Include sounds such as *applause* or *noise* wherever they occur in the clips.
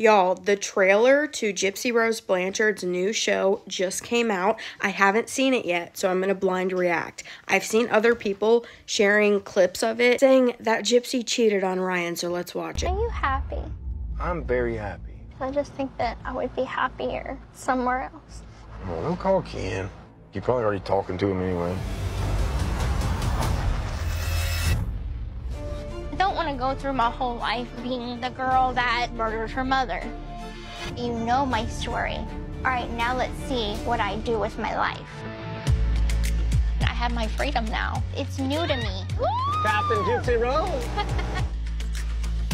Y'all, the trailer to Gypsy Rose Blanchard's new show just came out. I haven't seen it yet, so I'm going to blind react. I've seen other people sharing clips of it saying that Gypsy cheated on Ryan, so let's watch it. Are you happy? I'm very happy. I just think that I would be happier somewhere else. Well, don't call Ken. You're probably already talking to him anyway. Go through my whole life being the girl that murdered her mother. You know my story. All right, now let's see what I do with my life. I have my freedom now. It's new to me. Captain Gypsy Rose.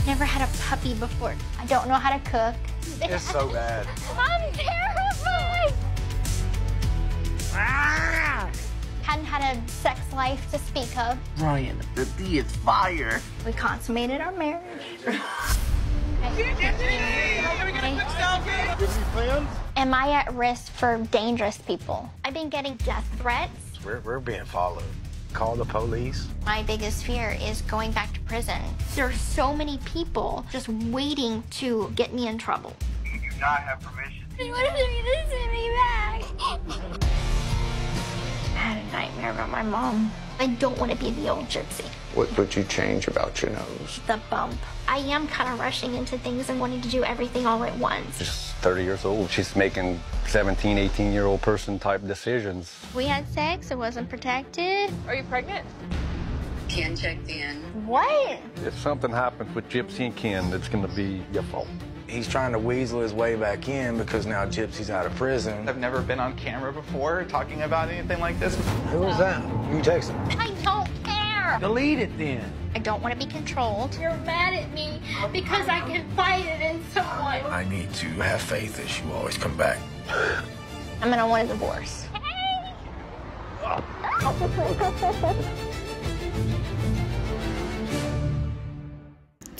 Never had a puppy before. I don't know how to cook. It's so bad. *laughs* I'm terrified. Sex life to speak of. Ryan, the D is fire. We consummated our marriage. Am I at risk for dangerous people? I've been getting death threats. We're, we're being followed. Call the police. My biggest fear is going back to prison. There are so many people just waiting to get me in trouble. You do not have permission. What if they send me back? *laughs* I had a nightmare about my mom. I don't want to be the old gypsy. What would you change about your nose? The bump. I am kind of rushing into things and wanting to do everything all at once. She's 30 years old. She's making 17, 18 year old person type decisions. We had sex, it wasn't protected. Are you pregnant? Ken checked in. What? If something happens with Gypsy and Ken, it's going to be your fault. He's trying to weasel his way back in because now Gypsy's out of prison. I've never been on camera before talking about anything like this. Who was that? You text him. I don't care. Delete it then. I don't want to be controlled. You're mad at me because I confided in someone. I need to have faith that she will always come back. I'm gonna want a divorce. It's *laughs*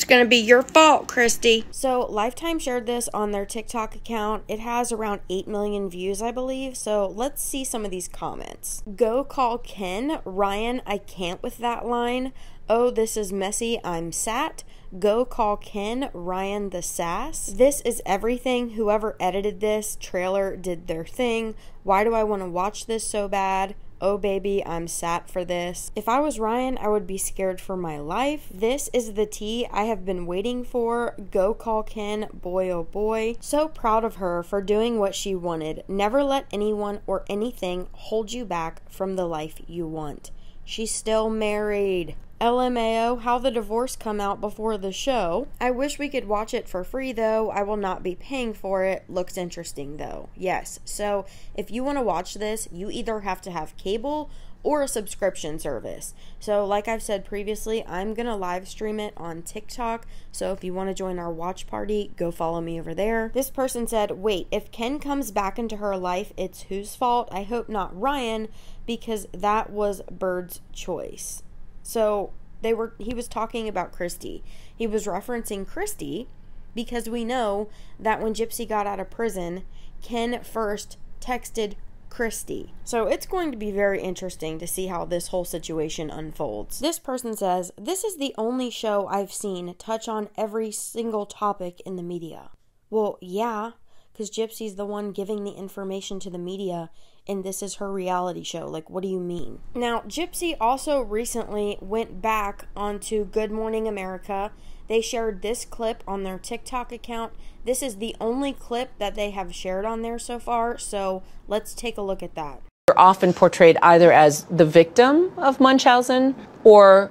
going to be your fault, Kristy. So, Lifetime shared this on their TikTok account. It has around 8 million views, I believe. So, let's see some of these comments. Go call Ken. Ryan, I can't with that line. Oh, this is messy. I'm sat. Go call Ken, Ryan the Sass. This is everything. Whoever edited this trailer did their thing. Why do I want to watch this so bad? Oh, baby, I'm sat for this. If I was Ryan, I would be scared for my life. This is the tea I have been waiting for. Go call Ken, boy oh boy. So proud of her for doing what she wanted. Never let anyone or anything hold you back from the life you want. She's still married. LMAO, how the divorce come out before the show. I wish we could watch it for free though. I will not be paying for it. Looks interesting though. Yes. So, if you want to watch this, you either have to have cable or a subscription service. So, like I've said previously, I'm going to live stream it on TikTok. So, if you want to join our watch party, go follow me over there. This person said, Wait, if Ken comes back into her life, it's whose fault? I hope not Ryan, because that was Bird's choice. So, they were he was talking about Kristy. He was referencing Kristy because we know that when Gypsy got out of prison, Ken first texted Kristy. So it's going to be very interesting to see how this whole situation unfolds. This person says, This is the only show I've seen touch on every single topic in the media. Well, yeah, because Gypsy's the one giving the information to the media, and this is her reality show. Like, what do you mean? Now, Gypsy also recently went back onto Good Morning America. They shared this clip on their TikTok account. This is the only clip that they have shared on there so far, so let's take a look at that. You're often portrayed either as the victim of Munchausen or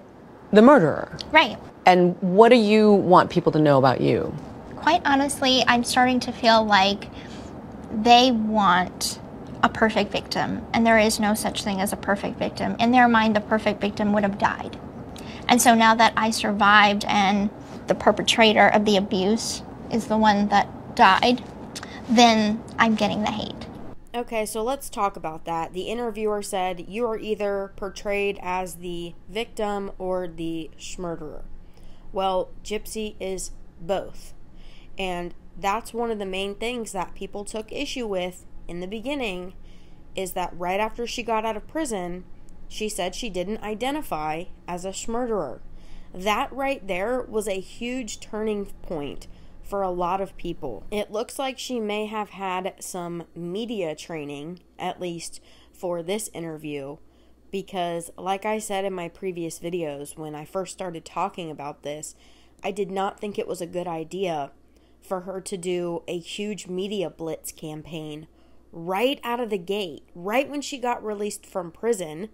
the murderer. Right. And what do you want people to know about you? Quite honestly, I'm starting to feel like they want a perfect victim, and there is no such thing as a perfect victim. In their mind, the perfect victim would have died. And so now that I survived and the perpetrator of the abuse is the one that died, then I'm getting the hate. Okay, so let's talk about that. The interviewer said you are either portrayed as the victim or the schmurderer. Well, Gypsy is both. And that's one of the main things that people took issue with in the beginning is that right after she got out of prison, she said she didn't identify as a schmurderer. That right there was a huge turning point for a lot of people. It looks like she may have had some media training, at least for this interview, because, like I said in my previous videos when I first started talking about this, I did not think it was a good idea for her to do a huge media blitz campaign right out of the gate, right when she got released from prison,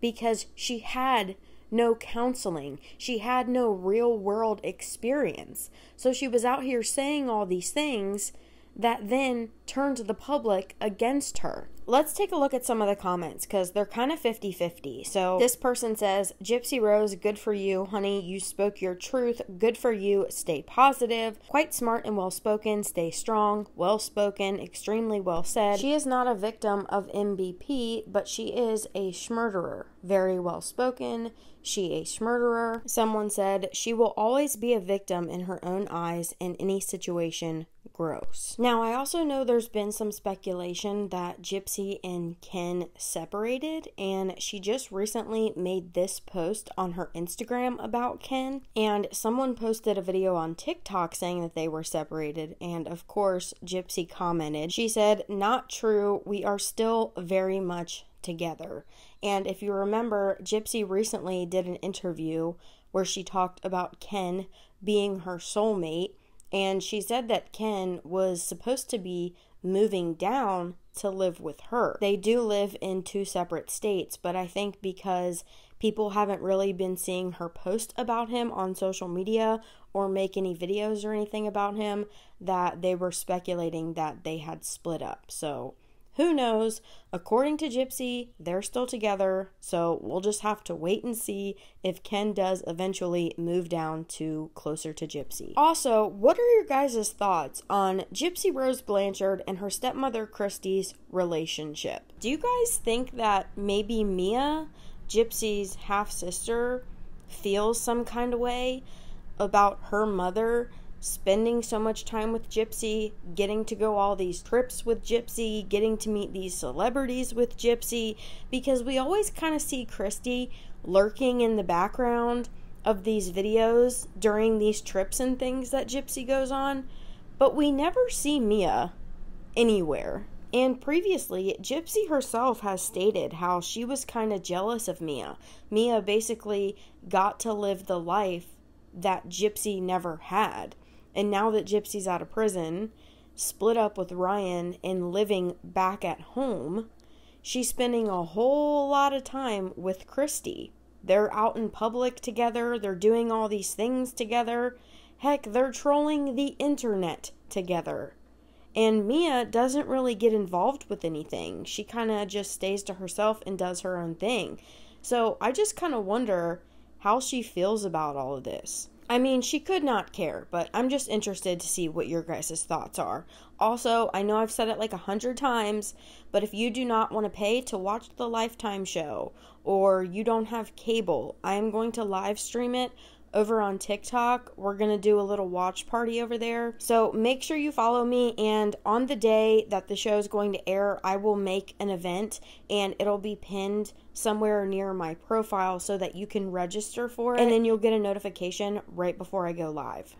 because she had no counseling. She had no real world experience. So she was out here saying all these things that then turned the public against her. Let's take a look at some of the comments because they're kind of 50 50. So this person says, Gypsy Rose, good for you, honey. You spoke your truth. Good for you. Stay positive. Quite smart and well spoken. Stay strong. Well spoken. Extremely well said. She is not a victim of MBP, but she is a schmurderer. Very well spoken. She a schmurderer. Someone said, she will always be a victim in her own eyes in any situation gross. Now, I also know there's been some speculation that Gypsy and Ken separated, and she just recently made this post on her Instagram about Ken. And someone posted a video on TikTok saying that they were separated, and of course, Gypsy commented. She said, Not true, we are still very much together. And if you remember, Gypsy recently did an interview where she talked about Ken being her soulmate and she said that Ken was supposed to be moving down to live with her. They do live in two separate states, but I think because people haven't really been seeing her post about him on social media or make any videos or anything about him, that they were speculating that they had split up. So who knows? According to Gypsy, they're still together, so we'll just have to wait and see if Ken does eventually move down to closer to Gypsy. Also, what are your guys' thoughts on Gypsy Rose Blanchard and her stepmother Kristy's relationship? Do you guys think that maybe Mia, Gypsy's half sister, feels some kind of way about her mother? Spending so much time with Gypsy, getting to go all these trips with Gypsy, getting to meet these celebrities with Gypsy, because we always kind of see Kristy lurking in the background of these videos during these trips and things that Gypsy goes on, but we never see Mia anywhere. And previously, Gypsy herself has stated how she was kind of jealous of Mia. Mia basically got to live the life that Gypsy never had. And now that Gypsy's out of prison, split up with Ryan, and living back at home, she's spending a whole lot of time with Kristy. They're out in public together, they're doing all these things together. Heck, they're trolling the internet together. And Mia doesn't really get involved with anything. She kind of just stays to herself and does her own thing. So I just kind of wonder how she feels about all of this. I mean, she could not care, but I'm just interested to see what your guys' thoughts are. Also, I know I've said it like a hundred times, but if you do not want to pay to watch the Lifetime show or you don't have cable, I am going to live stream it over on TikTok. We're going to do a little watch party over there. So make sure you follow me. And on the day that the show is going to air, I will make an event and it'll be pinned somewhere near my profile so that you can register for it. And then you'll get a notification right before I go live.